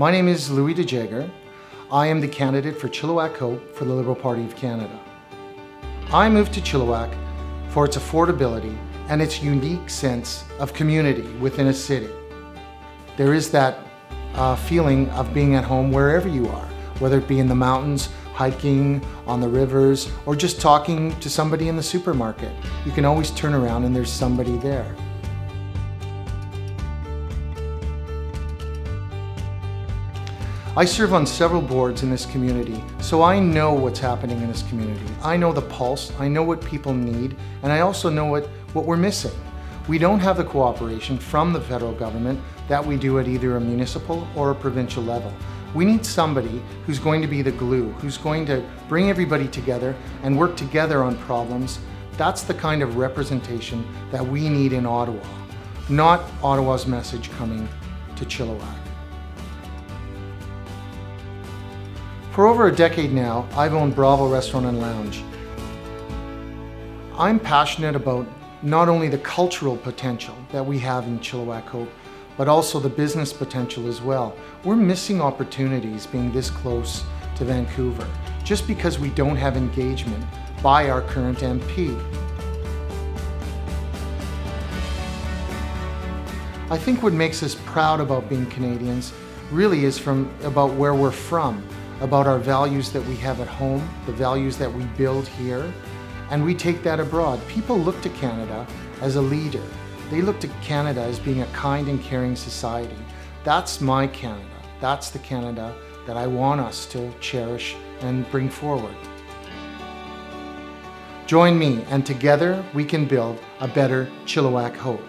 My name is Louis De Jaeger. I am the candidate for Chilliwack Hope for the Liberal Party of Canada. I moved to Chilliwack for its affordability and its unique sense of community within a city. There is that uh, feeling of being at home wherever you are, whether it be in the mountains, hiking, on the rivers, or just talking to somebody in the supermarket. You can always turn around and there's somebody there. I serve on several boards in this community, so I know what's happening in this community. I know the pulse, I know what people need, and I also know what, what we're missing. We don't have the cooperation from the federal government that we do at either a municipal or a provincial level. We need somebody who's going to be the glue, who's going to bring everybody together and work together on problems. That's the kind of representation that we need in Ottawa, not Ottawa's message coming to Chilliwack. For over a decade now, I've owned Bravo Restaurant and Lounge. I'm passionate about not only the cultural potential that we have in Chilliwack Hope, but also the business potential as well. We're missing opportunities being this close to Vancouver just because we don't have engagement by our current MP. I think what makes us proud about being Canadians really is from about where we're from about our values that we have at home, the values that we build here, and we take that abroad. People look to Canada as a leader. They look to Canada as being a kind and caring society. That's my Canada. That's the Canada that I want us to cherish and bring forward. Join me and together we can build a better Chilliwack Hope.